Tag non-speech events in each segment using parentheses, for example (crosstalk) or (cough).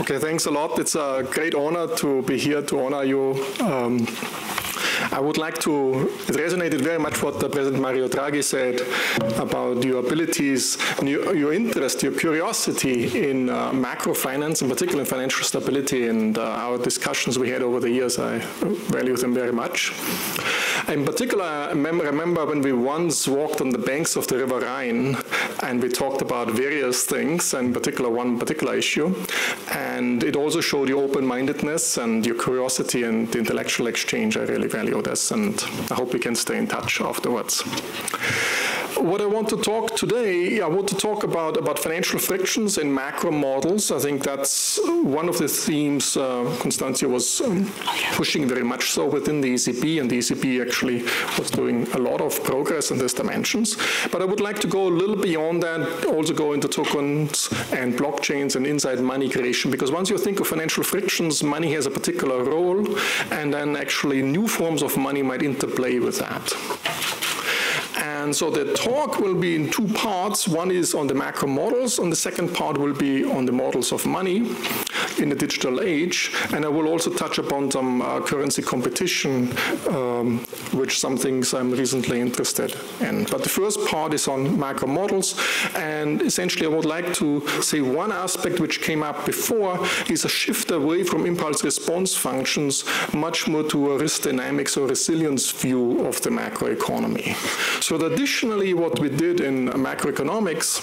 Okay, thanks a lot. It's a great honor to be here to honor you. Um, I would like to, it resonated very much what President Mario Draghi said about your abilities, your, your interest, your curiosity in uh, macro finance, in particular in financial stability, and uh, our discussions we had over the years. I value them very much. In particular, I remember when we once walked on the banks of the River Rhine and we talked about various things, in particular one particular issue, and it also showed your open-mindedness and your curiosity and the intellectual exchange I really value this, and I hope we can stay in touch afterwards. What I want to talk today, I want to talk about, about financial frictions in macro models. I think that's one of the themes uh, Constâncio was um, pushing very much so within the ECB, and the ECB actually was doing a lot of progress in these dimensions. But I would like to go a little beyond that, also go into tokens and blockchains and inside money creation, because once you think of financial frictions, money has a particular role, and then actually new forms of money might interplay with that. And so the talk will be in two parts. One is on the macro models, and the second part will be on the models of money in the digital age. And I will also touch upon some uh, currency competition, um, which some things I'm recently interested in. But the first part is on macro models. And essentially, I would like to say one aspect which came up before is a shift away from impulse response functions much more to a risk dynamics or resilience view of the macroeconomy. So additionally, what we did in macroeconomics,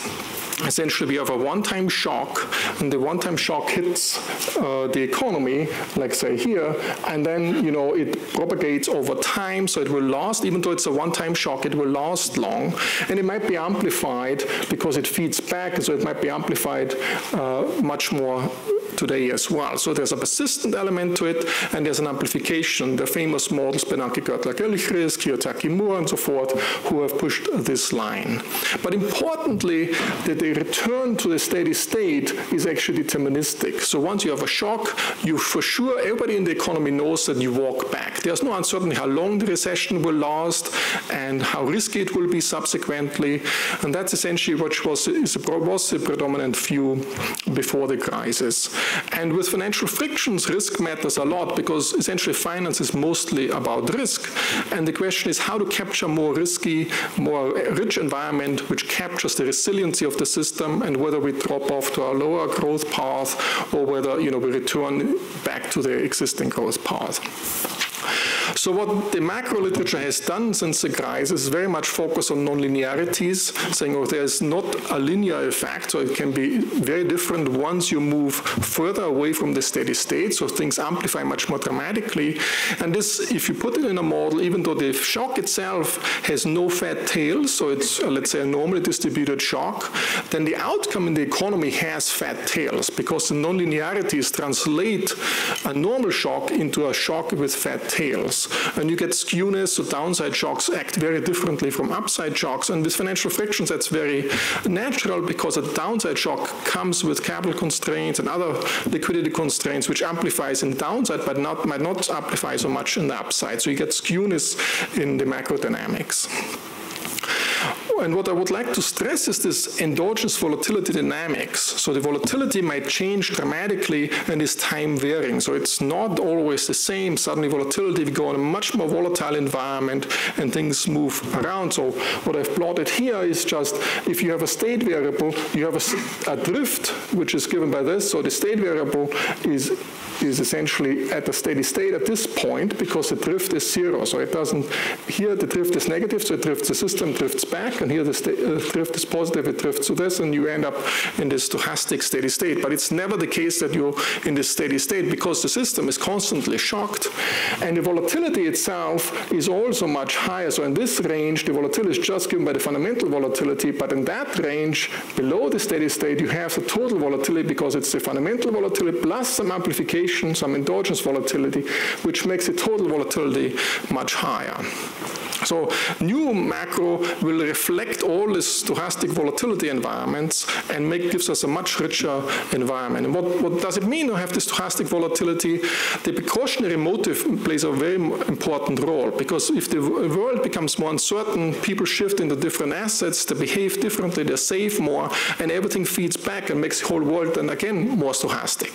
essentially we have a one-time shock, and the one-time shock hits uh, the economy, like say here, and then, you know, it propagates over time, so it will last, even though it's a one-time shock, it will last long, and it might be amplified because it feeds back, so it might be amplified uh, much more today as well. So there's a persistent element to it, and there's an amplification. The famous models, Bernanke, Gertler, Gilchrist, Kiyotaki, Moore, and so forth, who have pushed this line. But importantly, that the return to the steady state is actually deterministic. So once you have a shock, you for sure, everybody in the economy knows that you walk back. There's no uncertainty how long the recession will last and how risky it will be subsequently. And that's essentially what was, was the predominant view before the crisis. And with financial frictions, risk matters a lot because essentially finance is mostly about risk. And the question is how to capture more risky, more rich environment which captures the resiliency of the system and whether we drop off to a lower growth path or whether you know we return back to the existing growth path. So what the macro literature has done since the crisis is very much focus on nonlinearities, saying, oh, there's not a linear effect, so it can be very different once you move further away from the steady state, so things amplify much more dramatically. And this, if you put it in a model, even though the shock itself has no fat tails, so it's, uh, let's say, a normally distributed shock, then the outcome in the economy has fat tails because the nonlinearities translate a normal shock into a shock with fat tails. And you get skewness, so downside shocks act very differently from upside shocks. And with financial frictions, that's very natural because a downside shock comes with capital constraints and other liquidity constraints, which amplifies in the downside, but not, might not amplify so much in the upside. So you get skewness in the macro And what I would like to stress is this endogenous volatility dynamics. So the volatility might change dramatically and is time varying. So it's not always the same. Suddenly volatility, we go in a much more volatile environment and things move around. So what I've plotted here is just if you have a state variable, you have a, a drift, which is given by this. So the state variable is is essentially at a steady state at this point because the drift is zero. So it doesn't, here the drift is negative, so it drifts, the system drifts back, and here the uh, drift is positive, it drifts to this, and you end up in this stochastic steady state. But it's never the case that you're in this steady state because the system is constantly shocked, and the volatility itself is also much higher. So in this range, the volatility is just given by the fundamental volatility, but in that range, below the steady state, you have the total volatility because it's the fundamental volatility plus some amplification some endogenous volatility, which makes the total volatility much higher. So new macro will reflect all this stochastic volatility environments and make gives us a much richer environment. And what, what does it mean to have this stochastic volatility? The precautionary motive plays a very important role because if the world becomes more uncertain, people shift into different assets, they behave differently, they save more, and everything feeds back and makes the whole world then again more stochastic.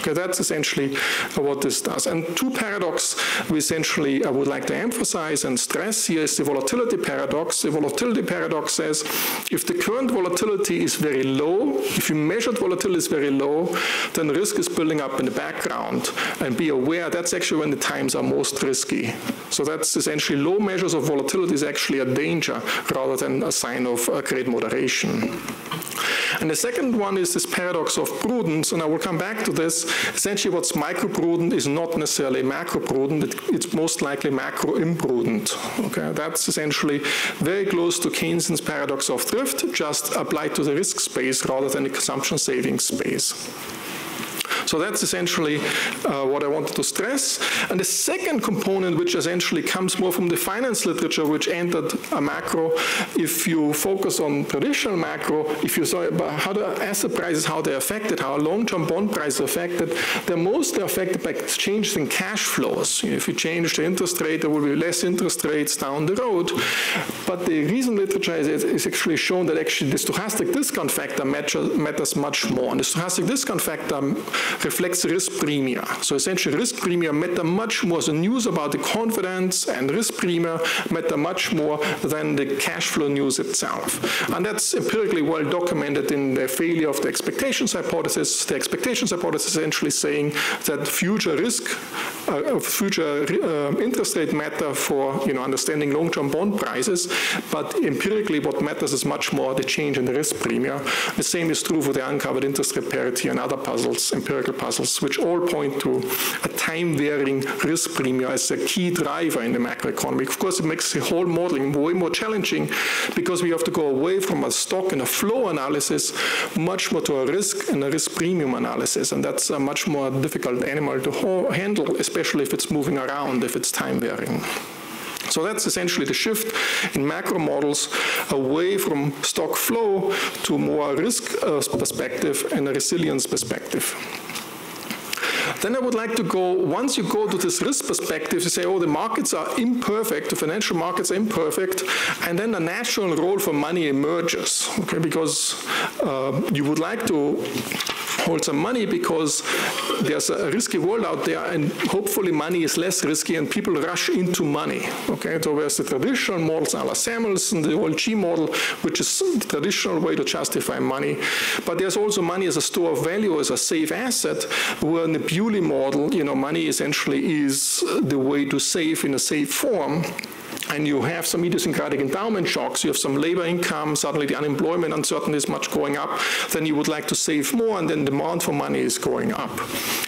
Okay, that's essentially what this does. And two paradox we essentially I would like to emphasize and stress here is the volatility paradox. The volatility paradox says if the current volatility is very low, if you measured volatility is very low, then risk is building up in the background. And be aware that's actually when the times are most risky. So that's essentially low measures of volatility is actually a danger rather than a sign of a great moderation. And the second one is this paradox of prudence, and I will come back to this. Essentially, what's micro-prudent is not necessarily macro-prudent. It, it's most likely macro-imprudent. Okay, that's essentially very close to Keynesian's paradox of thrift, just applied to the risk space rather than the consumption savings space. So that's essentially uh, what I wanted to stress. And the second component, which essentially comes more from the finance literature, which entered a macro, if you focus on traditional macro, if you saw about how the asset prices, how they're affected, how long-term bond prices are affected, they're mostly affected by changes in cash flows. If you change the interest rate, there will be less interest rates down the road. But the recent literature is, is actually shown that actually the stochastic discount factor matters much more. And the stochastic discount factor reflects risk premia. So essentially risk premia matter much more. The news about the confidence and risk premia matter much more than the cash flow news itself. And that's empirically well documented in the failure of the expectations hypothesis. The expectations hypothesis essentially saying that future risk, uh, future uh, interest rate matter for you know understanding long-term bond prices, but empirically what matters is much more the change in the risk premia. The same is true for the uncovered interest rate parity and other puzzles, empirical puzzles, which all point to a time-varying risk premium as a key driver in the macroeconomy. Of course, it makes the whole modeling way more challenging because we have to go away from a stock and a flow analysis much more to a risk and a risk premium analysis, and that's a much more difficult animal to handle, especially if it's moving around, if it's time-varying. So that's essentially the shift in macro models away from stock flow to more risk uh, perspective and a resilience perspective. Then I would like to go, once you go to this risk perspective, you say, oh, the markets are imperfect, the financial markets are imperfect, and then a natural role for money emerges, okay, because uh, you would like to hold some money because there's a risky world out there and hopefully money is less risky and people rush into money. Okay, so there's the traditional models a la Samuelson, the OLG model, which is the traditional way to justify money. But there's also money as a store of value, as a safe asset, where in the Bewley model, you know, money essentially is the way to save in a safe form and you have some idiosyncratic endowment shocks, you have some labor income, suddenly the unemployment uncertainty is much going up, then you would like to save more, and then demand for money is going up.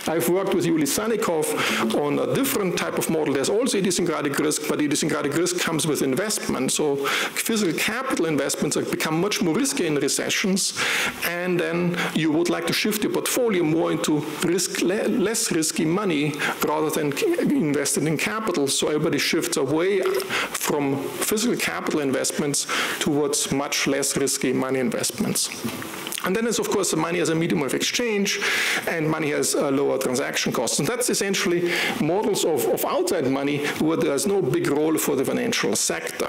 I've worked with Yuli Sannikov on a different type of model. There's also idiosyncratic risk, but idiosyncratic risk comes with investment. So physical capital investments have become much more risky in recessions, and then you would like to shift your portfolio more into risk, less risky money rather than invested in capital. So everybody shifts away from physical capital investments towards much less risky money investments. And then there's, of course, the money as a medium of exchange, and money has uh, lower transaction costs. And that's essentially models of, of outside money where there's no big role for the financial sector.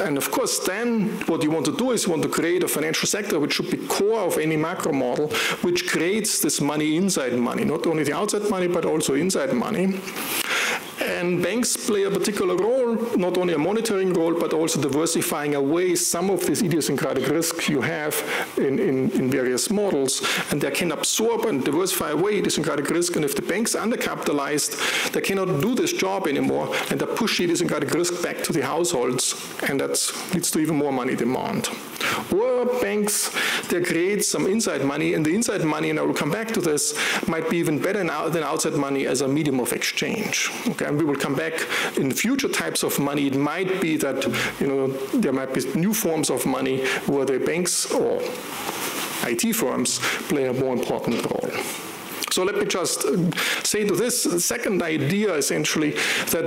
And of course, then what you want to do is you want to create a financial sector which should be core of any macro model, which creates this money inside money, not only the outside money, but also inside money. And banks play a particular role, not only a monitoring role, but also diversifying away some of this idiosyncratic risk you have in, in, in various models. And they can absorb and diversify away idiosyncratic risk. And if the banks undercapitalized, they cannot do this job anymore, and they push idiosyncratic risk back to the households, and that leads to even more money demand. Or banks, they create some inside money, and the inside money, and I will come back to this, might be even better than outside money as a medium of exchange. Okay, and we will come back in future types of money. It might be that you know there might be new forms of money where the banks or IT firms play a more important role. So let me just say to this second idea essentially that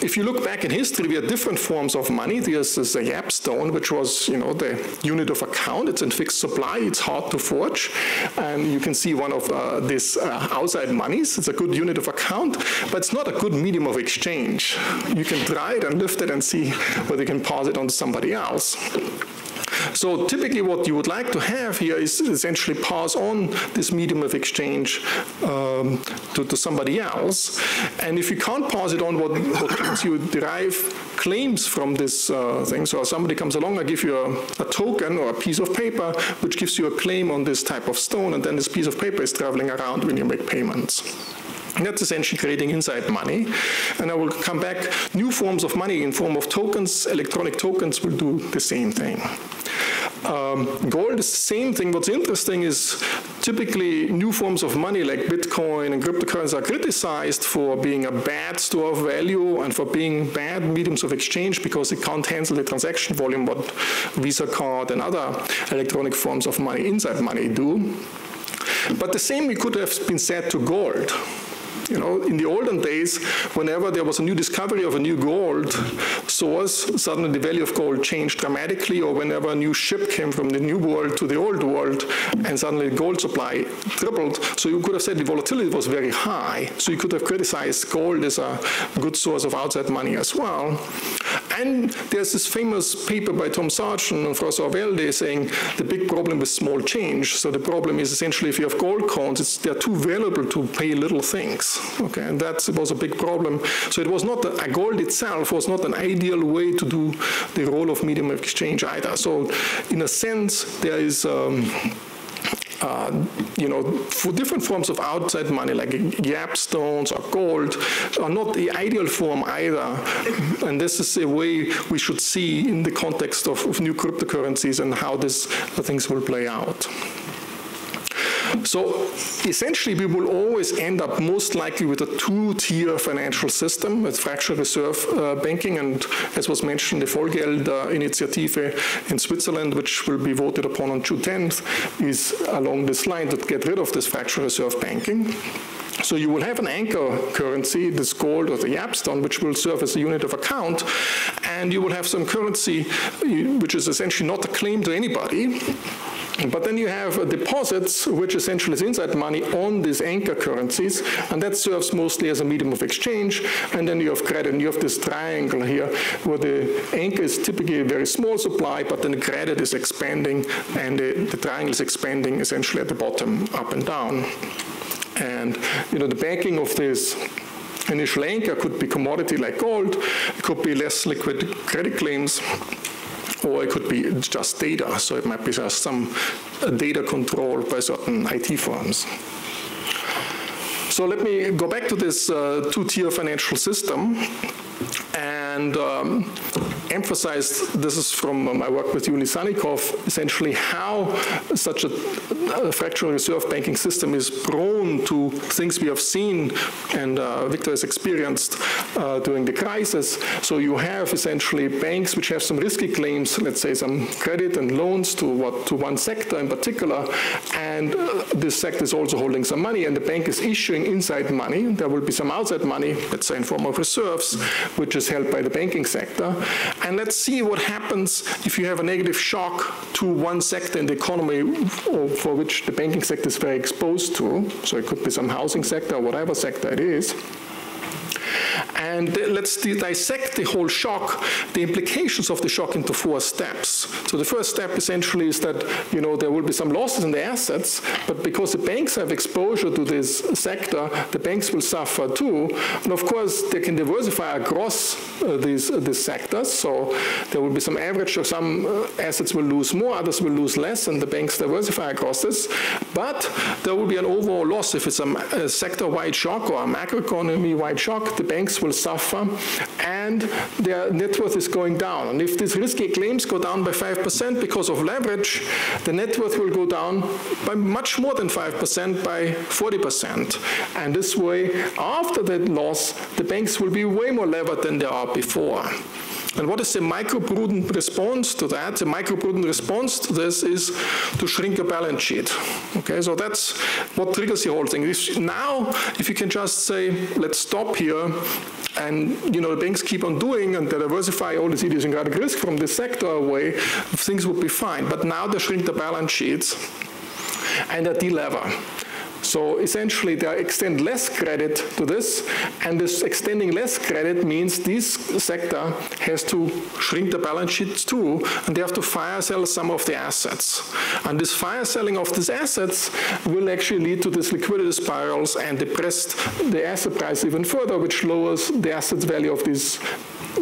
if you look back in history, we had different forms of money. There's this uh, Yap stone, which was, you know, the unit of account. It's in fixed supply. It's hard to forge. And you can see one of uh, these uh, outside monies. It's a good unit of account, but it's not a good medium of exchange. You can try it and lift it and see whether you can pass it on to somebody else. So typically what you would like to have here is essentially pass on this medium of exchange um, to, to, somebody else. And if you can't pass it on, what, what you derive claims from this uh, thing. So somebody comes along, I give you a, a, token or a piece of paper, which gives you a claim on this type of stone, and then this piece of paper is traveling around when you make payments. That's essentially creating inside money. And I will come back, new forms of money in form of tokens, electronic tokens will do the same thing. Um, gold is the same thing. What's interesting is typically new forms of money like Bitcoin and cryptocurrency are criticized for being a bad store of value and for being bad mediums of exchange because it can't handle the transaction volume what Visa card and other electronic forms of money, inside money do. But the same could have been said to gold. You know, in the olden days, whenever there was a new discovery of a new gold source, suddenly the value of gold changed dramatically, or whenever a new ship came from the new world to the old world, and suddenly the gold supply tripled. So you could have said the volatility was very high. So you could have criticized gold as a good source of outside money as well. And there's this famous paper by Tom Sargent and François Velde saying the big problem is small change. So the problem is essentially if you have gold coins, they're too valuable to pay little things. Okay, and that was a big problem. So it was not, a gold itself was not an ideal way to do the role of medium of exchange either. So in a sense, there is um, you know, for different forms of outside money like yap stones or gold are not the ideal form either. And this is a way we should see in the context of, of new cryptocurrencies and how these things will play out. So essentially, we will always end up most likely with a two-tier financial system with fractional reserve uh, banking, and as was mentioned, the Vollgeld uh, Initiative in Switzerland, which will be voted upon on June 10th, is along this line to get rid of this fractional reserve banking. So you will have an anchor currency, this gold or the Yapstone, which will serve as a unit of account, and you will have some currency which is essentially not a claim to anybody, but then you have deposits, which essentially is inside money on these anchor currencies, and that serves mostly as a medium of exchange. And then you have credit, and you have this triangle here, where the anchor is typically a very small supply, but then the credit is expanding, and the, the triangle is expanding essentially at the bottom, up and down. And you know the backing of this initial anchor could be commodity like gold, it could be less liquid credit claims, or it could be just data. So it might be just some data control by certain IT firms. So let me go back to this uh, two-tier financial system and um, emphasize, this is from my work with Yuli Sannikov, essentially how such a, a, fractional reserve banking system is prone to things we have seen and uh, Vítor has experienced uh, during the crisis. So you have essentially banks which have some risky claims, let's say some credit and loans to what to one sector in particular, and uh, this sector is also holding some money, and the bank is issuing inside money. There will be some outside money, let's say in form of reserves, which is held by the banking sector. And let's see what happens if you have a negative shock to one sector in the economy for which the banking sector is very exposed to. So it could be some housing sector or whatever sector it is. And let's dissect the whole shock, the implications of the shock into four steps. So the first step essentially is that, you know, there will be some losses in the assets, but because the banks have exposure to this sector, the banks will suffer too. And of course, they can diversify across uh, these, uh, these sectors. So there will be some average, or some uh, assets will lose more, others will lose less, and the banks diversify across this. But there will be an overall loss if it's a, sector-wide shock or a macroeconomy-wide shock. The banks will suffer, and their net worth is going down. And if these risky claims go down by 5% because of leverage, the net worth will go down by much more than 5%, by 40%. And this way, after that loss, the banks will be way more levered than they are before. And what is the microprudent response to that? The microprudent response to this is to shrink a balance sheet. Okay, so that's what triggers the whole thing. now, if you can just say, let's stop here, and you know the banks keep on doing and they diversify all this idiosyncratic risk from this sector away, things would be fine. But now they shrink the balance sheets and they delever. So essentially, they extend less credit to this, and this extending less credit means this sector has to shrink the balance sheets too, and they have to fire sell some of the assets. And this fire selling of these assets will actually lead to these liquidity spirals and depress the asset price even further, which lowers the asset value of these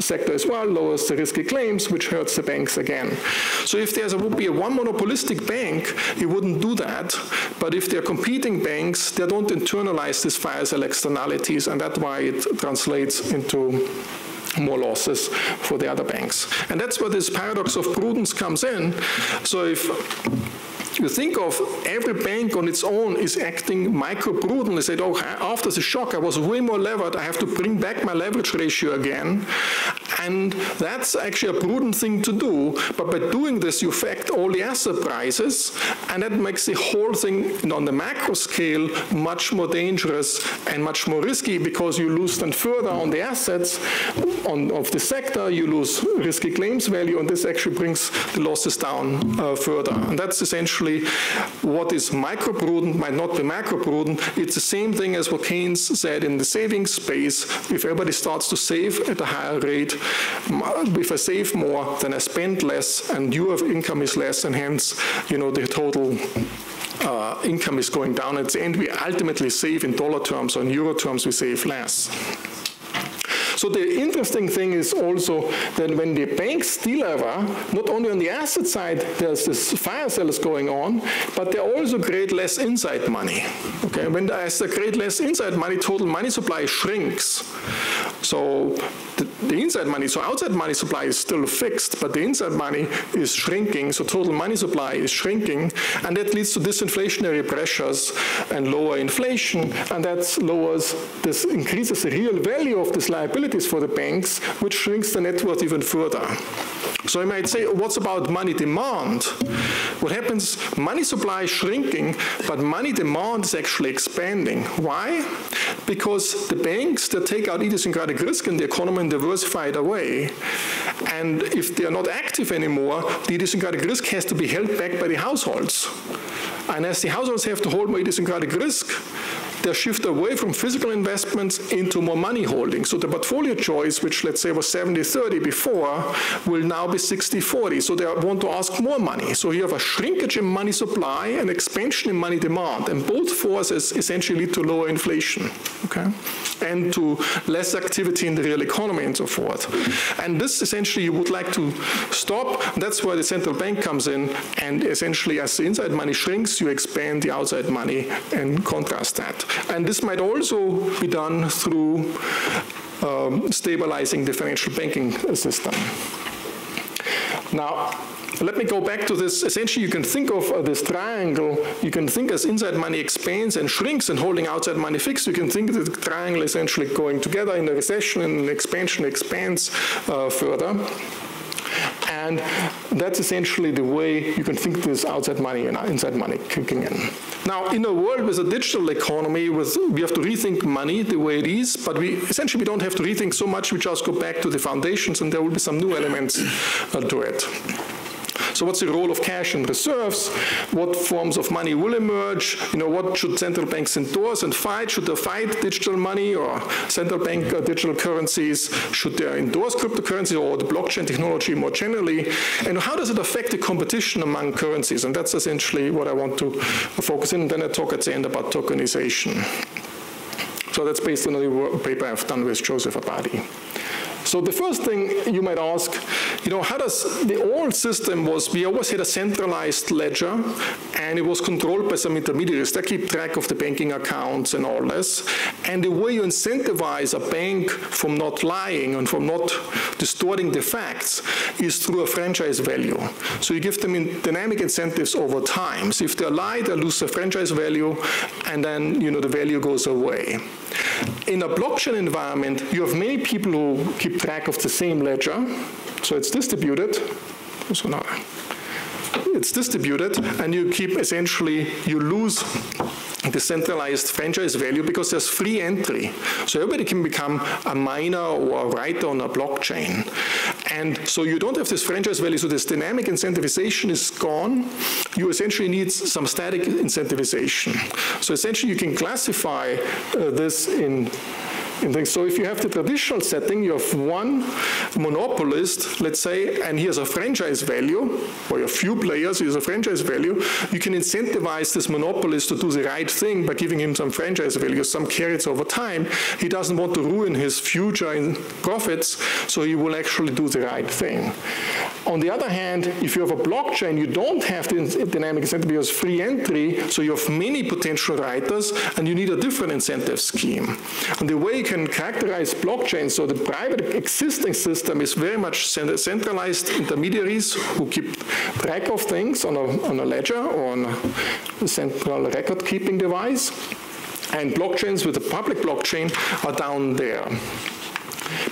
sector as well, lowers the risky claims, which hurts the banks again. So if there would be a one monopolistic bank, it wouldn't do that. But if they're competing banks, they don't internalize these fire sale externalities, and that's why it translates into more losses for the other banks. And that's where this paradox of prudence comes in. So if you think of every bank on its own is acting micro-prudent. They said, oh, after the shock, I was way more levered. I have to bring back my leverage ratio again. And that's actually a prudent thing to do. But by doing this, you affect all the asset prices, and that makes the whole thing on the macro scale much more dangerous and much more risky because you lose then further on the assets on, of the sector, you lose risky claims value, and this actually brings the losses down uh, further. And that's essentially actually what is micro-prudent might not be macro-prudent. It's the same thing as what Keynes said in the savings space. If everybody starts to save at a higher rate, if I save more, then I spend less, and your income is less, and hence, you know, the total uh, income is going down. At the end, we ultimately save in dollar terms, or in euro terms, we save less. So the interesting thing is also that when the banks delever, not only on the asset side there's this fire sales going on, but they also create less inside money. Okay, when they create less inside money, total money supply shrinks. So the, the, inside money, so outside money supply is still fixed, but the inside money is shrinking, so total money supply is shrinking, and that leads to disinflationary pressures and lower inflation, and that lowers this increases the real value of these liabilities for the banks, which shrinks the net worth even further. So you might say, what's about money demand? What happens, money supply is shrinking, but money demand is actually expanding. Why? Because the banks, that take out idiosyncratic risk in the economy and diversify it away. And if they are not active anymore, the idiosyncratic risk has to be held back by the households. And as the households have to hold more idiosyncratic risk, they shift away from physical investments into more money holding. So the portfolio choice, which let's say was 70-30 before, will now be 60-40. So they want to ask more money. So you have a shrinkage in money supply and expansion in money demand. And both forces essentially lead to lower inflation, okay? And to less activity in the real economy and so forth. And this essentially you would like to stop. That's where the central bank comes in. And essentially as the inside money shrinks, you expand the outside money and contrast that. And this might also be done through um, stabilizing the financial banking system. Now, let me go back to this. Essentially, you can think of uh, this triangle. You can think as inside money expands and shrinks and holding outside money fixed. You can think of the triangle essentially going together in a recession and expansion expands uh, further. And that's essentially the way you can think this outside money and inside money kicking in. Now, in a world with a digital economy, with, we have to rethink money the way it is, but we essentially we don't have to rethink so much. We just go back to the foundations, and there will be some new elements uh, to it. So what's the role of cash and reserves? What forms of money will emerge? You know, what should central banks endorse and fight? Should they fight digital money or central bank uh, digital currencies? Should they endorse cryptocurrency or the blockchain technology more generally? And how does it affect the competition among currencies? And that's essentially what I want to focus in. And then I talk at the end about tokenization. So that's based on a paper I've done with Joseph Abadi. So the first thing you might ask, you know, how does the old system was, we always had a centralized ledger and it was controlled by some intermediaries that keep track of the banking accounts and all this. And the way you incentivize a bank from not lying and from not distorting the facts is through a franchise value. So you give them in dynamic incentives over time. So if they lie, they lose the franchise value and then, you know, the value goes away. In a blockchain environment, you have many people who keep track of the same ledger, So it's distributed. So now it's distributed, and you keep essentially, you lose the centralized franchise value because there's free entry. So everybody can become a miner or a writer on a blockchain. And so you don't have this franchise value, so this dynamic incentivization is gone. You essentially need some static incentivization. So essentially you can classify uh, this in so if you have the traditional setting, you have one monopolist, let's say, and he has a franchise value, or a few players, he has a franchise value, you can incentivize this monopolist to do the right thing by giving him some franchise value, some carrots over time. He doesn't want to ruin his future in profits, so he will actually do the right thing. On the other hand, if you have a blockchain, you don't have the dynamic incentive because free entry, so you have many potential writers, and you need a different incentive scheme. And the way you can characterize blockchain, so the private existing system is very much centralized intermediaries who keep track of things on a, on a ledger or on a central record-keeping device. And blockchains with the public blockchain are down there.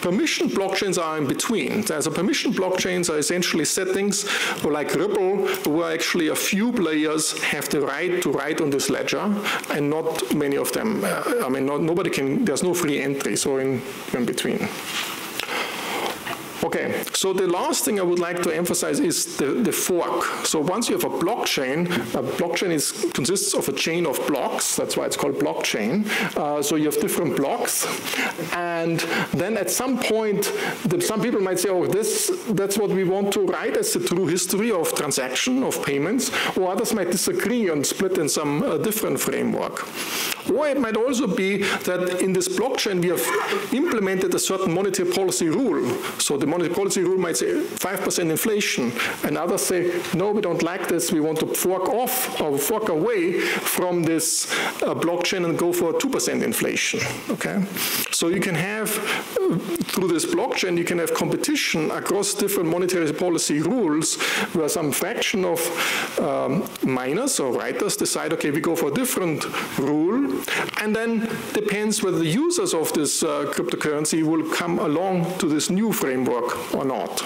Permission blockchains are in between. So permission blockchains are essentially settings like Ripple, where actually a few players have the right to write on this ledger, and not many of them. Uh, I mean, not, nobody can. There's no free entry. So in, in between. Okay, so the last thing I would like to emphasize is the, the fork. So once you have a blockchain, a blockchain is, consists of a chain of blocks, that's why it's called blockchain. Uh, so you have different blocks, and then at some point, the, some people might say, oh, this that's what we want to write as a true history of transaction, of payments, or others might disagree and split in some uh, different framework. Or it might also be that in this blockchain we have implemented a certain monetary policy rule. So the monetary policy rule might say 5% inflation, and others say, no, we don't like this, we want to fork off or fork away from this uh, blockchain and go for 2% inflation, okay? So you can have, uh, through this blockchain, you can have competition across different monetary policy rules where some fraction of um, miners or writers decide, okay, we go for a different rule, and then depends whether the users of this uh, cryptocurrency will come along to this new framework or not.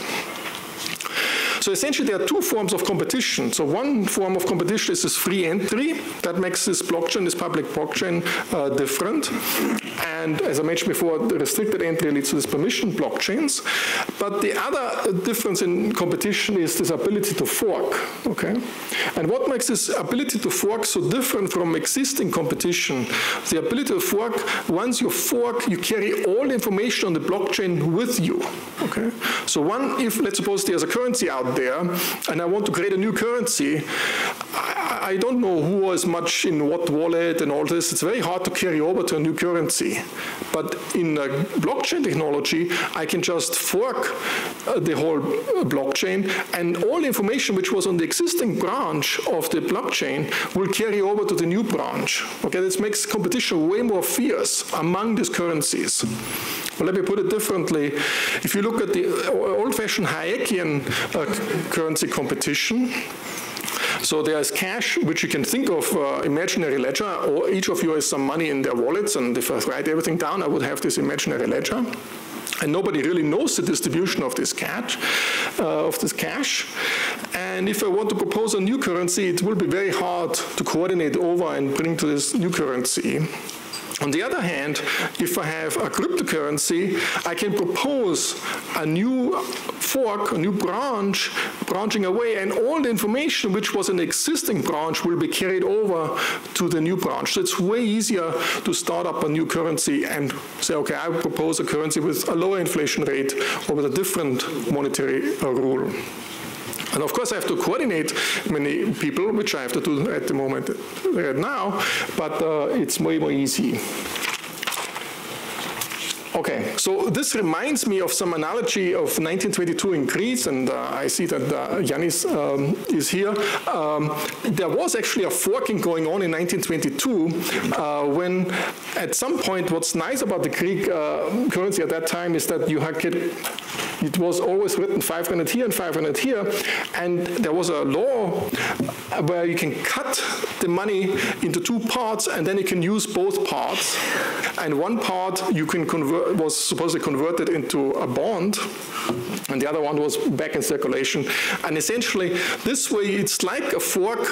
So essentially there are two forms of competition. So one form of competition is this free entry that makes this blockchain, this public blockchain uh, different. And as I mentioned before, the restricted entry leads to these permission blockchains. But the other difference in competition is this ability to fork, okay? And what makes this ability to fork so different from existing competition? The ability to fork, once you fork, you carry all the information on the blockchain with you, okay? So one, if let's suppose there's a currency out there and I want to create a new currency, I, don't know who much in what wallet and all this. It's very hard to carry over to a new currency. But in blockchain technology, I can just fork uh, the whole uh, blockchain and all information which was on the existing branch of the blockchain will carry over to the new branch. Okay, this makes competition way more fierce among these currencies. Well, let me put it differently. If you look at the old-fashioned Hayekian uh, currency competition, so there's cash, which you can think of uh, imaginary ledger, or each of you has some money in their wallets, and if I write everything down, I would have this imaginary ledger. And nobody really knows the distribution of this cash, uh, of this cash. And if I want to propose a new currency, it will be very hard to coordinate over and bring to this new currency. On the other hand, if I have a cryptocurrency, I can propose a new fork, a new branch, branching away, and all the information which was an existing branch will be carried over to the new branch. So it's way easier to start up a new currency and say, okay, I propose a currency with a lower inflation rate or with a different monetary uh, rule. And of course, I have to coordinate many people, which I have to do at the moment right now, but uh, it's way more easy. Okay, so this reminds me of some analogy of 1922 in Greece, and uh, I see that uh, um, is here. Um, there was actually a forking going on in 1922 uh, when, at some point, what's nice about the Greek uh, currency at that time is that you had it was always written 500 here and 500 here, and there was a law where you can cut the money into two parts, and then you can use both parts. And one part you can convert was supposedly converted into a bond, and the other one was back in circulation. And essentially, this way it's like a fork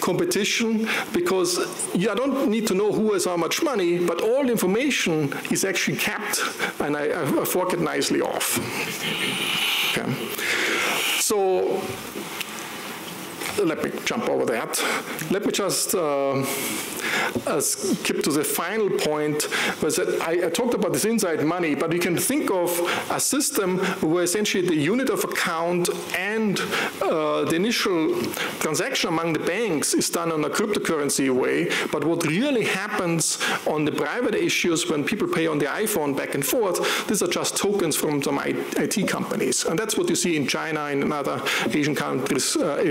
competition because you don't need to know who has how much money, but all the information is actually kept, and I, I fork it nicely off. Okay. So let me jump over that. Let me just uh, uh, skip to the final point. Was that I, I, talked about this inside money, but you can think of a system where essentially the unit of account and uh, the initial transaction among the banks is done on a cryptocurrency way. But what really happens on the private issues when people pay on the iPhone back and forth, these are just tokens from some IT companies. And that's what you see in China and other Asian countries uh,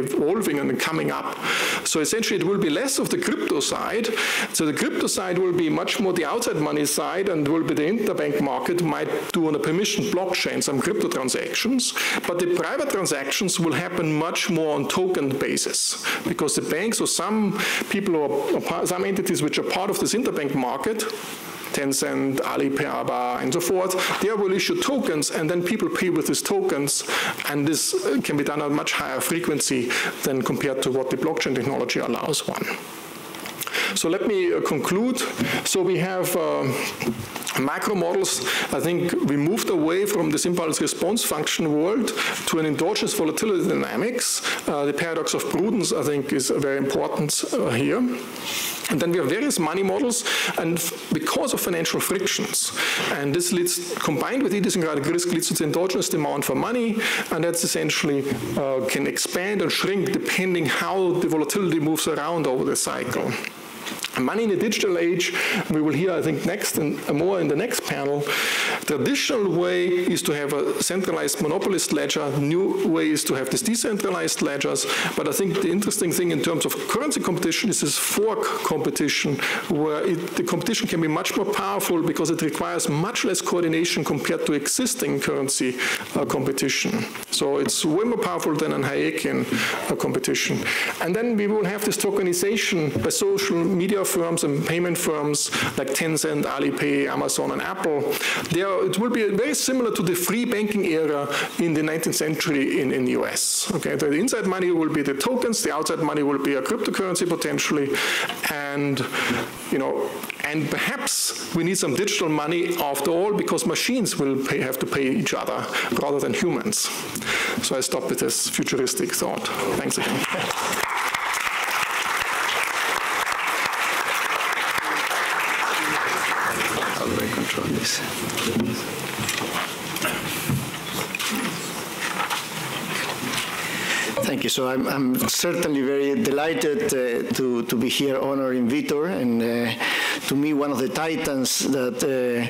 evolving and coming up. So essentially it will be less of the crypto side so the crypto side will be much more the outside money side and will be the interbank market might do on a permission blockchain some crypto transactions, but the private transactions will happen much more on token basis because the banks or some people or some entities which are part of this interbank market Tencent, Alibaba, and so forth, they will issue tokens, and then people pay with these tokens, and this can be done at much higher frequency than compared to what the blockchain technology allows one. So let me uh, conclude. So we have uh, macro models, I think we moved away from this impulse response function world to an endogenous volatility dynamics. Uh, the paradox of prudence, I think, is very important uh, here. And then we have various money models, and because of financial frictions, and this leads, combined with idiosyncratic risk, leads to the endogenous demand for money, and that's essentially uh, can expand and shrink depending how the volatility moves around over the cycle. Money in the digital age, we will hear, I think, next and more in the next panel. The traditional way is to have a centralized monopolist ledger. New way is to have these decentralized ledgers. But I think the interesting thing in terms of currency competition is this fork competition, where it, the competition can be much more powerful because it requires much less coordination compared to existing currency uh, competition. So it's way more powerful than an Hayekian uh, competition. And then we will have this tokenization by social media firms and payment firms like Tencent, Alipay, Amazon, and Apple, are, it will be very similar to the free banking era in the 19th century in, in the US. Okay, the inside money will be the tokens, the outside money will be a cryptocurrency potentially, and you know, and perhaps we need some digital money after all because machines will pay, have to pay each other rather than humans. So I stop with this futuristic thought. Thanks again. Thank you. So I'm, I'm certainly very delighted uh, to, to be here honoring Vitor, and uh, to me, one of the titans that uh,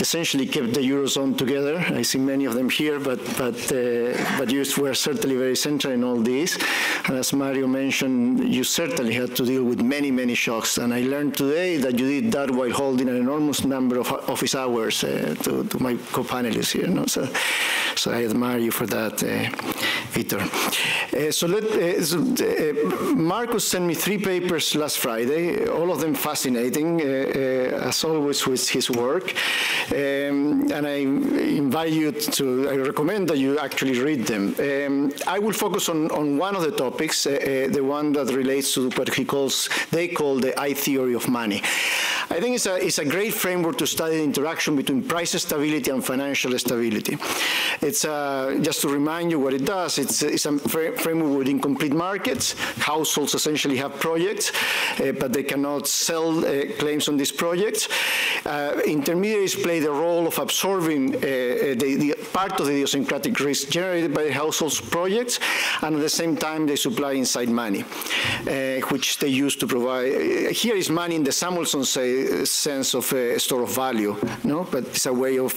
essentially kept the Eurozone together. I see many of them here, but, but, uh, but you were certainly very central in all this. And as Mario mentioned, you certainly had to deal with many, many shocks. And I learned today that you did that while holding an enormous number of office hours uh, to, to, my co-panelists here. No? So, so I admire you for that, uh, Vitor. Uh, so, let, uh, so uh, Markus sent me three papers last Friday, all of them fascinating, as always with his work. Um, and I invite you to, I recommend that you actually read them. Um, I will focus on, on one of the topics, uh, uh, the one that relates to what he calls, they call the I theory of money. I think it's a, it's a great framework to study the interaction between price stability and financial stability. It's uh, just to remind you what it does, it's, it's a framework with incomplete markets. Households essentially have projects, uh, but they cannot sell uh, claims on these projects. Uh, intermediaries play the role of absorbing uh, uh, the, the, part of the idiosyncratic risk generated by the household's projects, and at the same time they supply inside money, uh, which they use to provide. here is money in the Samuelson say, sense of a store of value, no? but it's a way of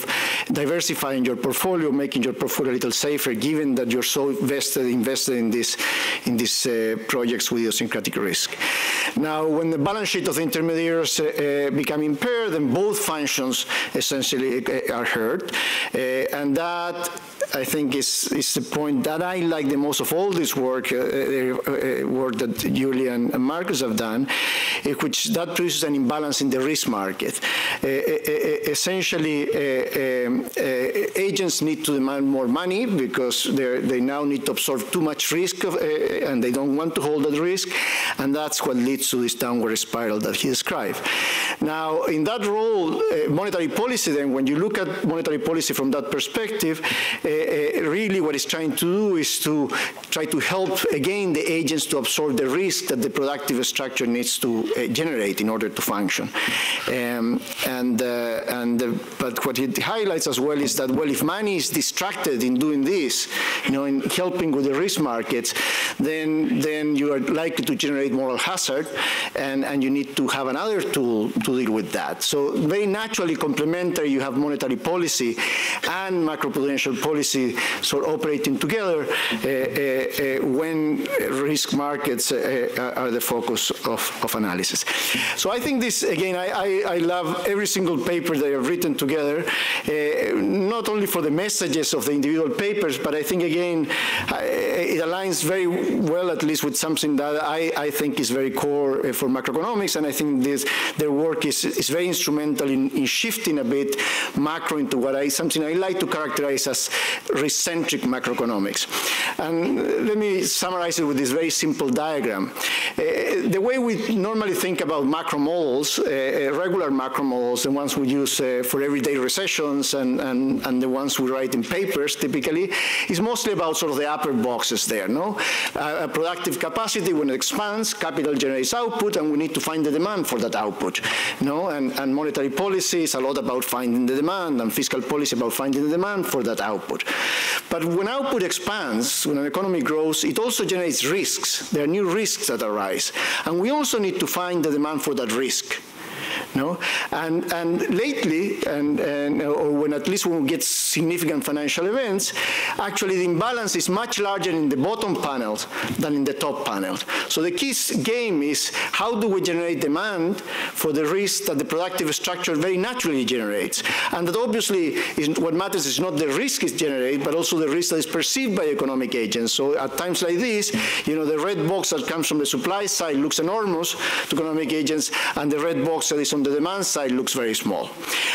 diversifying your portfolio, making your portfolio a little safer, given that you're so vested, invested in this in these uh, projects with idiosyncratic risk. Now, when the balance sheet of the intermediaries uh, uh, become impaired, then both functions essentially uh, are hurt, uh, and that I think is, is the point that I like the most of all this work, uh, uh, work that Julian and Markus have done, which that produces an imbalance in the risk market. essentially, um, agents need to demand more money because they now need to absorb too much risk of, and they don't want to hold that risk, and that's what leads to this downward spiral that he described. Now, in that role, monetary policy then, when you look at monetary policy from that perspective, uh, uh, really what it's trying to do is to try to help, again, the agents to absorb the risk that the productive structure needs to uh, generate in order to function. Um, and and but what it highlights as well is that, well, if money is distracted in doing this, you know, in helping with the risk markets, then, then you are likely to generate moral hazard, and, and you need to have another tool to deal with that. So very naturally complementary, you have monetary policy and macroprudential policy sort of operating together uh, uh, uh when risk markets uh, are the focus of, of analysis. So I think this, again, I, I, I love every single paper they have written together, not only for the messages of the individual papers, but I think, again, it aligns very well, at least with something that I, I think is very core for macroeconomics, and I think this, their work is, is very instrumental in, in shifting a bit macro into what I, something I like to characterize as risk-centric macroeconomics. And let me summarize it with this very simple diagram. Uh, the way we normally think about macro models, uh, uh regular macro models, the ones we use uh, for everyday recessions and, and, and the ones we write in papers typically, is mostly about sort of the upper boxes there, no? Productive capacity, when it expands, capital generates output, and we need to find the demand for that output, no? And, and monetary policy is a lot about finding the demand, and fiscal policy about finding the demand for that output. But when output expands, when an economy grows, it also generates risks. There are new risks that arise. And we also need to find the demand for that risk. No? And, and lately, and, and, or when at least when we get significant financial events, actually the imbalance is much larger in the bottom panels than in the top panels. So the key game is how do we generate demand for the risk that the productive structure very naturally generates. And that obviously is what matters is not the risk is generated, but also the risk that is perceived by economic agents. So at times like this, you know, the red box that comes from the supply side looks enormous to economic agents, and the red box that is on the demand side looks very small.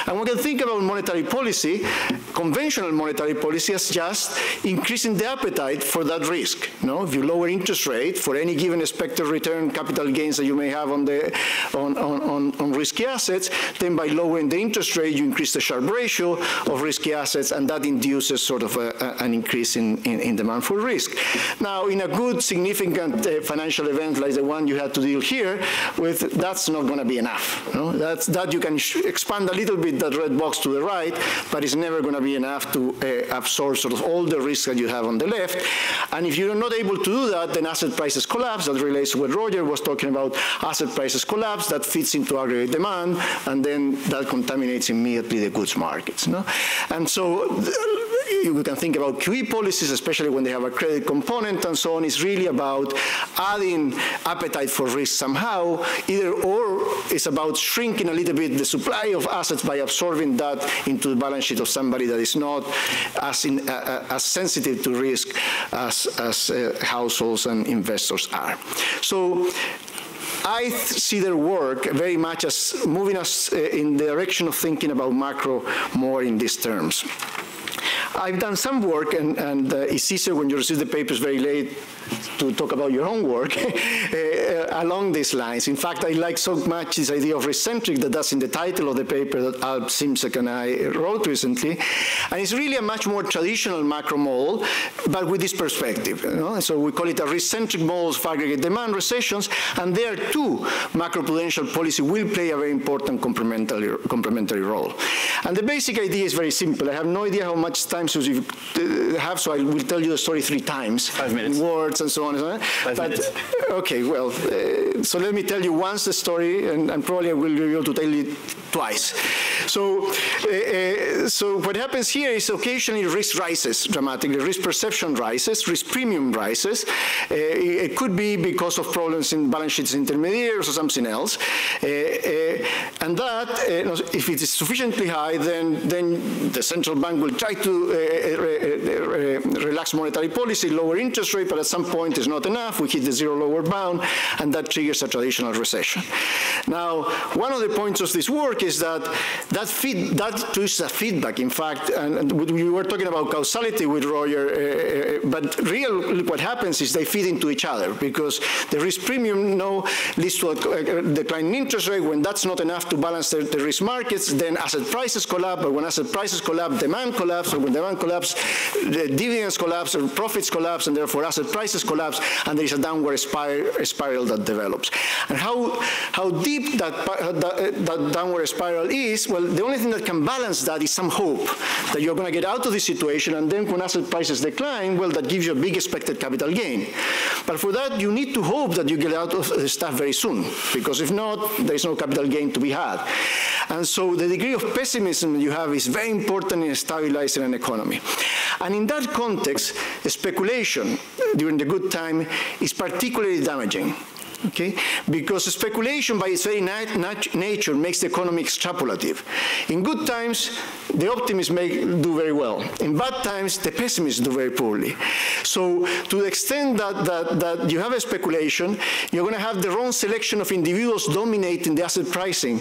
And we can think about monetary policy, conventional monetary policy as just increasing the appetite for that risk. You know, if you lower interest rate for any given expected return capital gains that you may have on, the, on, on, on risky assets, then by lowering the interest rate, you increase the Sharpe ratio of risky assets, and that induces sort of a, a, an increase in, in, in, demand for risk. Now, in a good, significant uh, financial event like the one you had to deal here with, that's not going to be enough. That you can expand a little bit that red box to the right, but it's never going to be enough to uh, absorb sort of all the risk that you have on the left. And if you're not able to do that, then asset prices collapse. That relates to what Roger was talking about. Asset prices collapse. That fits into aggregate demand, and then that contaminates immediately the goods markets. No? And so we can think about QE policies, especially when they have a credit component and so on. It's really about adding appetite for risk somehow, either or it's about shrinking a little bit the supply of assets by absorbing that into the balance sheet of somebody that is not as, in, uh as sensitive to risk as, as uh, households and investors are. So I see their work very much as moving us uh, in the direction of thinking about macro more in these terms. I've done some work, and, and uh, it's easier when you receive the papers very late to talk about your own work (laughs) uh, along these lines. In fact, I like so much this idea of risk-centric that that's in the title of the paper that Alp Simsek and I wrote recently. And it's really a much more traditional macro model, but with this perspective. You know? So we call it a risk-centric model of aggregate demand recessions, and there too, macroprudential policy will play a very important complementary, complementary role. And the basic idea is very simple. I have no idea how much time you uh, have, so I will tell you the story three times. Five minutes. Words and so on. And so on. But. Okay, well, uh, so let me tell you once the story, and, and, probably I will be able to tell you twice. So, uh, so what happens here is occasionally risk rises dramatically, risk perception rises, risk premium rises. Uh, it could be because of problems in balance sheets intermediaries or something else. And that, if it is sufficiently high, then, then the central bank will try to relax monetary policy, lower interest rate, but at some point it's not enough. We hit the zero lower bound, and that triggers a traditional recession. Now, one of the points of this work is that that, feed, that is a feedback, in fact, and, and, we were talking about causality with Roger, uh, but real what happens is they feed into each other because the risk premium no leads to a, in interest rate. When that's not enough to balance the, the risk markets, then asset prices collapse, but when asset prices collapse, demand collapses, when demand collapses, the dividends collapse, or profits collapse, and therefore asset prices collapse, and there is a downward spiral, spiral that develops. And how, how deep that, that, that downward spiral is, well, the only thing that can balance that is some hope that you're going to get out of this situation, and then when asset prices decline, well, that gives you a big expected capital gain. But for that, you need to hope that you get out of the stuff very soon, because if not, there's no capital gain to be had. And so the degree of pessimism that you have is very important in stabilizing an economy. And in that context, speculation during the good time is particularly damaging okay? Because speculation by its very nat nat nature makes the economy extrapolative. In good times, the optimists may do very well. In bad times, the pessimists do very poorly. So to the extent that, that, that you have a speculation, you're going to have the wrong selection of individuals dominating the asset pricing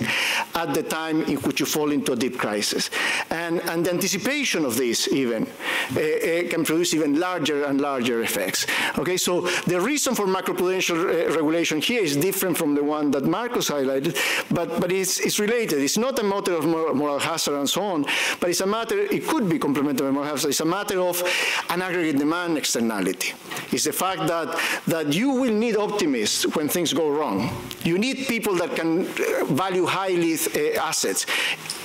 at the time in which you fall into a deep crisis. And, and the anticipation of this even uh, uh, can produce even larger and larger effects. Okay, so the reason for macroprudential uh, regulation here is different from the one that Markus highlighted, but, but it's, it's related. It's not a matter of moral hazard and so on, but it's a matter, it could be complementary moral hazard, it's a matter of an aggregate demand externality. It's the fact that, that you will need optimists when things go wrong. You need people that can uh, value highly uh, assets.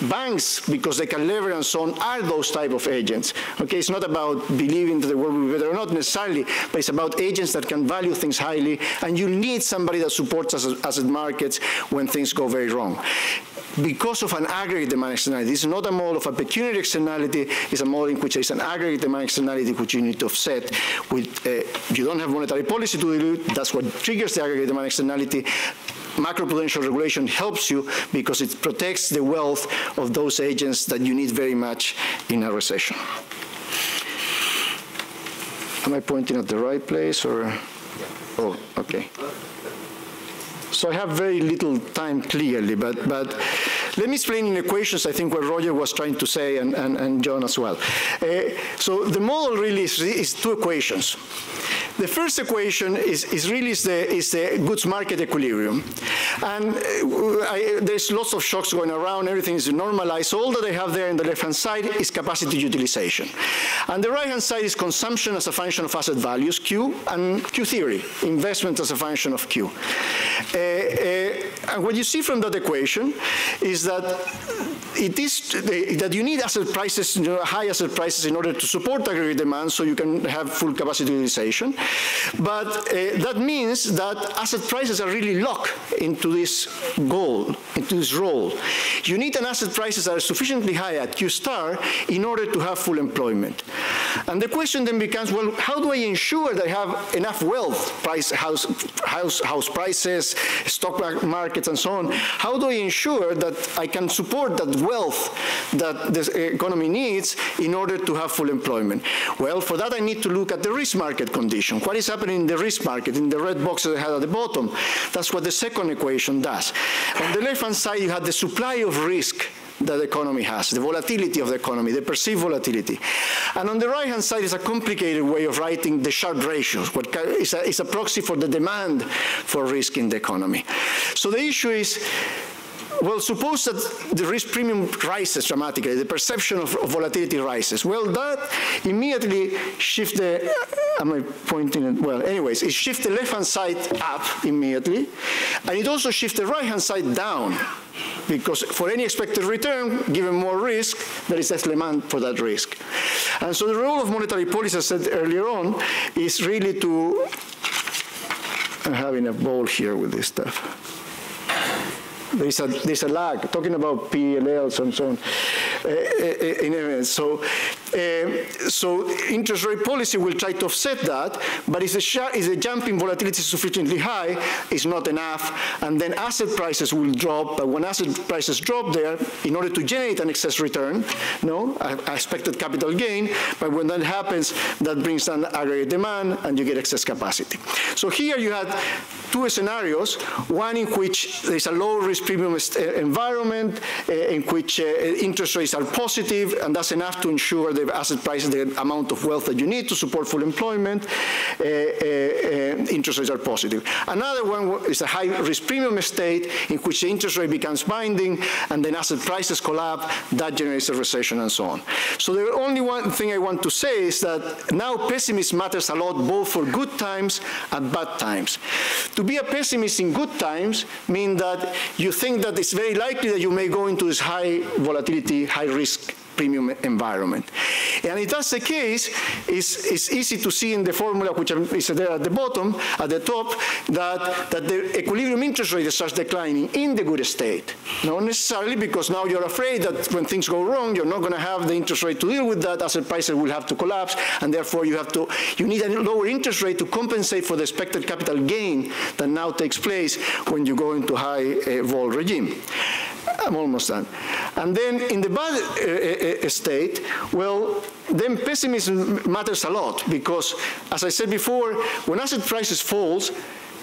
Banks, because they can lever and so on, are those type of agents. Okay, it's not about believing that the world will be better, not necessarily, but it's about agents that can value things highly, and you need some somebody that supports asset markets when things go very wrong because of an aggregate demand externality. This is not a model of a pecuniary externality, it's a model in which there is an aggregate demand externality which you need to offset with, uh, you don't have monetary policy to dilute, that's what triggers the aggregate demand externality. Macroprudential regulation helps you because it protects the wealth of those agents that you need very much in a recession. Am I pointing at the right place or? Oh, okay. So I have very little time clearly, but, but let me explain in equations, I think, what Roger was trying to say and, and, and John as well. Uh, so the model really is, is two equations. The first equation is, is really is the, is the goods market equilibrium. And uh, I, there's lots of shocks going around, everything is normalized. All that I have there in the left-hand side is capacity utilization. And the right-hand side is consumption as a function of asset values, Q, and Q theory, investment as a function of Q. Uh, uh, and what you see from that equation is that it is that you need asset prices, you know, high asset prices in order to support aggregate demand so you can have full capacity utilization. But uh, that means that asset prices are really locked into this goal, into this role. You need an asset prices that are sufficiently high at Q star in order to have full employment. And the question then becomes, well, how do I ensure that I have enough wealth, price, house, house, house prices, stock markets, and so on? How do I ensure that I can support that wealth that the economy needs in order to have full employment? Well, for that I need to look at the risk market condition. What is happening in the risk market, in the red box that I had at the bottom? That's what the second equation does. On the left-hand side, you have the supply of risk that the economy has, the volatility of the economy, the perceived volatility. And on the right-hand side is a complicated way of writing the Sharpe ratios, what is a, is a proxy for the demand for risk in the economy. So the issue is, well, suppose that the risk premium rises dramatically, the perception of, of volatility rises. Well, that immediately shifts the, uh, am I pointing at, well, anyways, it shifts the left-hand side up immediately, and it also shifts the right-hand side down because for any expected return, given more risk, there is less demand for that risk. And so the role of monetary policy, as I said earlier on, is really to, I'm having a ball here with this stuff. There's a, there's a lag, talking about PLLs and so on. Uh, in, so, uh, so interest rate policy will try to offset that, but if the, jump in volatility is sufficiently high, it's not enough, and then asset prices will drop, but when asset prices drop there, in order to generate an excess return, no, expected capital gain, but when that happens, that brings down aggregate demand, and you get excess capacity. So here you had two scenarios, one in which there's a low risk premium uh, environment, uh, in which uh, interest rates are positive, and that's enough to ensure the asset prices, the amount of wealth that you need to support full employment, uh, uh, uh interest rates are positive. Another one is a high risk premium state in which the interest rate becomes binding, and then asset prices collapse, that generates a recession and so on. So the only one thing I want to say is that now pessimism matters a lot both for good times and bad times. To be a pessimist in good times means that you think that it's very likely that you may go into this high volatility, high risk premium environment. And if that's the case, it's, it's easy to see in the formula, which is there at the bottom, at the top, that, that the equilibrium interest rate starts declining in the good state. Not necessarily because now you're afraid that when things go wrong, you're not going to have the interest rate to deal with that, asset prices will have to collapse, and therefore you have to, you need a lower interest rate to compensate for the expected capital gain that now takes place when you go into high uh, vol regime. I'm almost done. And then in the bad uh, uh, state, well, then pessimism matters a lot because, as I said before, when asset prices falls,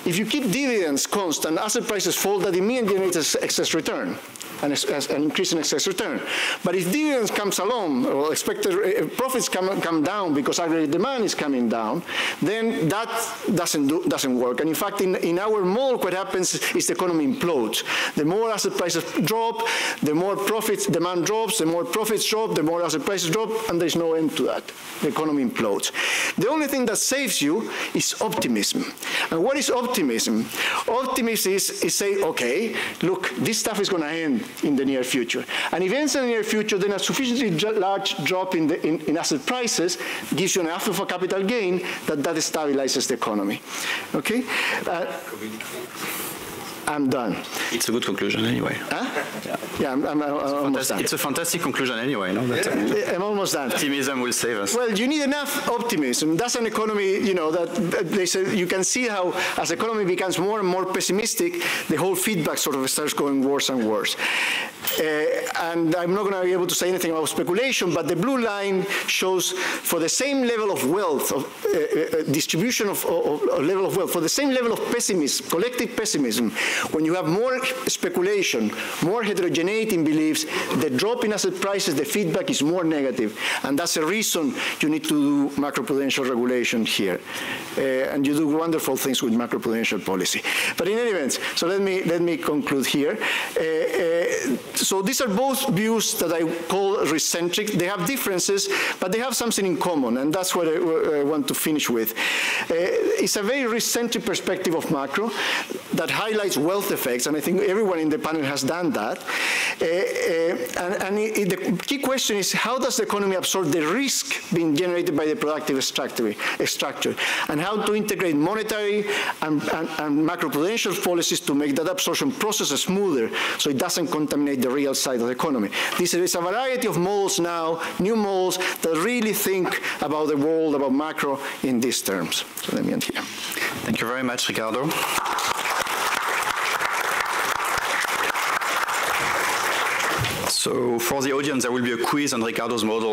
if you keep dividends constant, asset prices fall, that immediately generates excess return an, an increase in excess return. But if dividends comes along, or expected uh, profits come, come down because aggregate demand is coming down, then that doesn't, do, doesn't work. And in fact, in, in our model, what happens is the economy implodes. The more asset prices drop, the more profits, demand drops, the more profits drop, the more asset prices drop, and there's no end to that. The economy implodes. The only thing that saves you is optimism. And what is optimism? Optimism is, is say, okay, look, this stuff is going to end in the near future. And if ends in the near future, then a sufficiently large drop in, the, in, in, asset prices gives you enough of a capital gain that that stabilizes the economy. Okay? Uh, I'm done. It's a good conclusion anyway. Huh? Yeah, yeah I'm, I'm, I'm almost done. It's a fantastic conclusion anyway. No? I'm almost done. Optimism will save us. Well, you need enough optimism. That's an economy, you know, that they say you can see how as economy becomes more and more pessimistic, the whole feedback sort of starts going worse and worse. Uh, and I'm not going to be able to say anything about speculation, but the blue line shows for the same level of wealth, of uh, uh, distribution of, of, of level of wealth, for the same level of pessimism, collective pessimism, when you have more speculation, more heterogeneity in beliefs, the drop in asset prices, the feedback is more negative. And that's a reason you need to do macroprudential regulation here. Uh, and you do wonderful things with macroprudential policy. But in any event, so let me, let me conclude here. Uh, uh, so these are both views that I call risk-centric. They have differences, but they have something in common, and that's what I, I want to finish with. Uh, it's a very risk-centric perspective of macro that highlights wealth effects, and I think everyone in the panel has done that. Uh, uh, and, and it, the key question is how does the economy absorb the risk being generated by the productive structure, structure and how to integrate monetary and, and, and macroprudential policies to make that absorption process smoother so it doesn't contaminate the real side of the economy. This is a variety of models now, new models that really think about the world, about macro in these terms. So let me end here. Thank you very much, Ricardo. So for the audience, there will be a quiz on Ricardo's model.